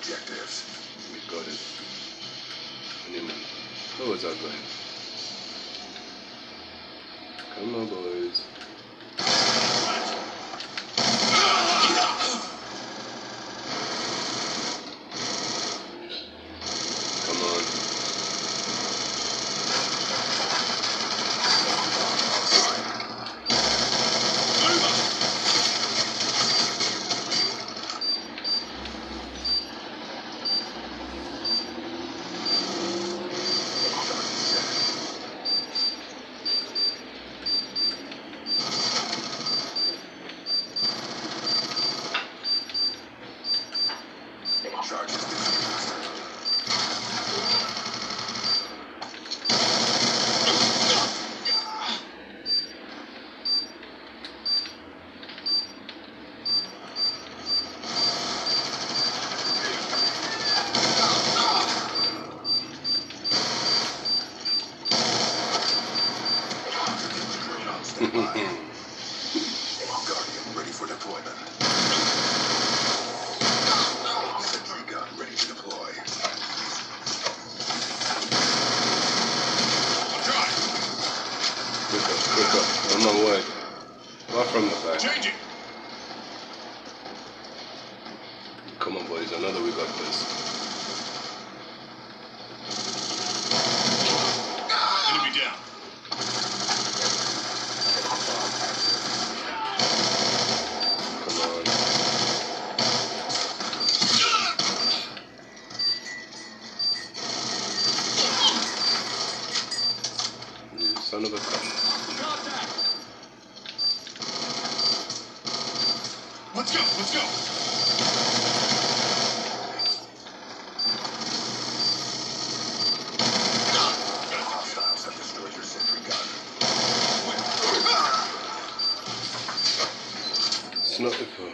objectives. We got it. Anyone? Who was that going? Come on, boys. Come on. Charges defused. Drone on standby. Guardian ready for deployment. Sentry gun ready to deploy. Quick up, quick up. On my way. Not from the back. Changing. Come on, boys. I know that we got this. You son of a gun. Let's go. Let's go. Hostiles have destroyed your sentry gun. Sniper.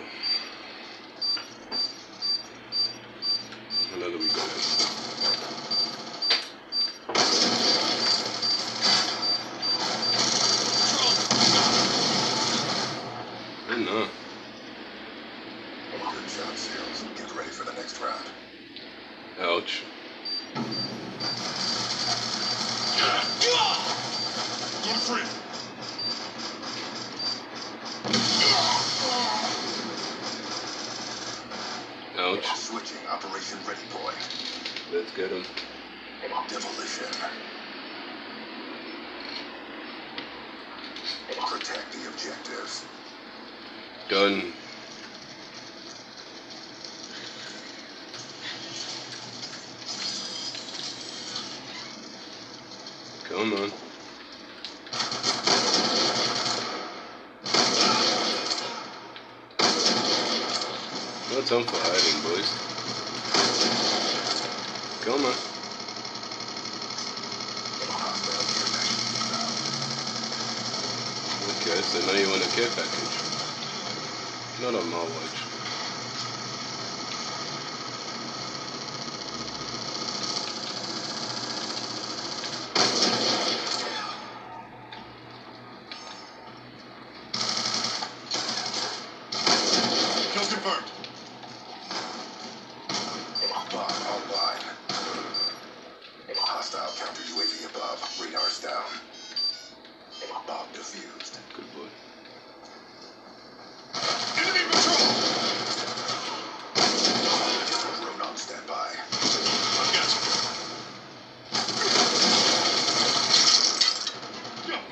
I know that we got it. I know. Job, SEALs. Get ready for the next round. Ouch. Going free. Ouch. Switching Operation Ready Boy. Let's get him. Demolition. Protect the objectives. Done. Come on. No time for hiding, boys. Come on. Okay, so now you want a care package. Not on my watch.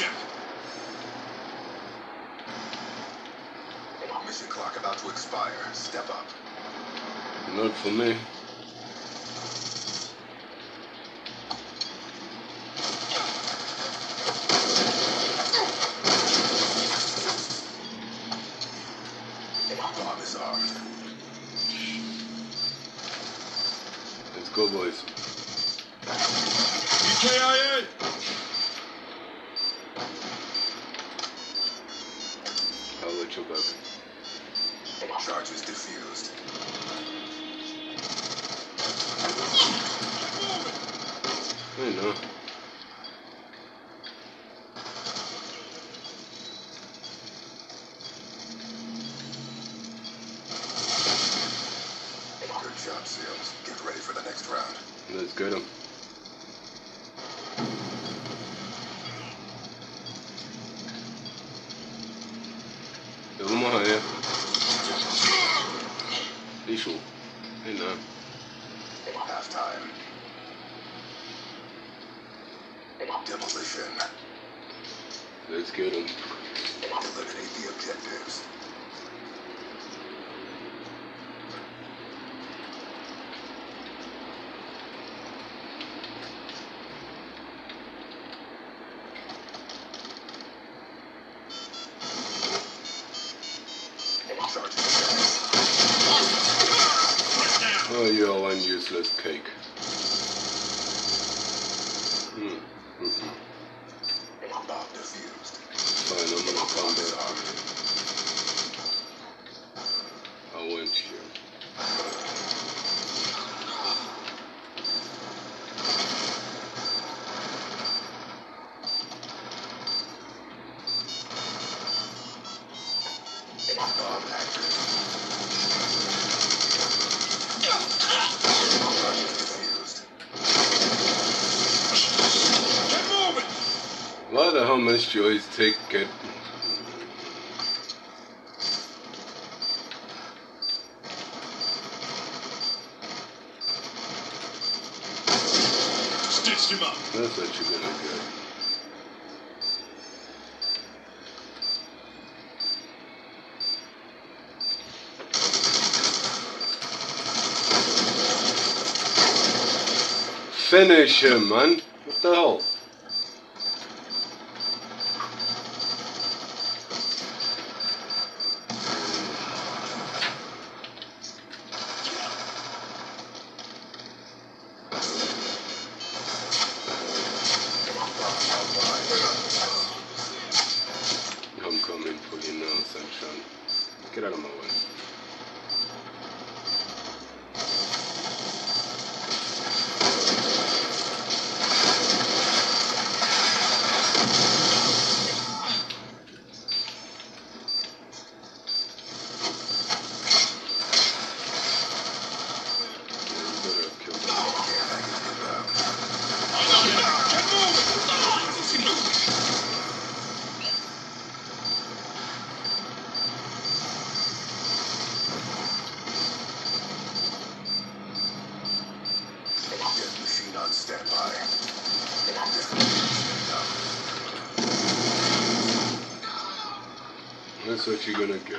check. Mission clock about to expire. Step up. Not for me. Bomb is armed. Let's go, boys. EKIA! I'll let you back. Charges diffused. I know. Good job, SEALs. Get ready for the next round. Let's get him. Demolition. Let's get him. Eliminate the objectives. Charges down. Press down! Oh, you are one useless cake. Why the hell must you always take it? Stitched him up. That's what you're gonna get. Finish him, man. What the hell? That's what you're gonna get.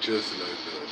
Just like that.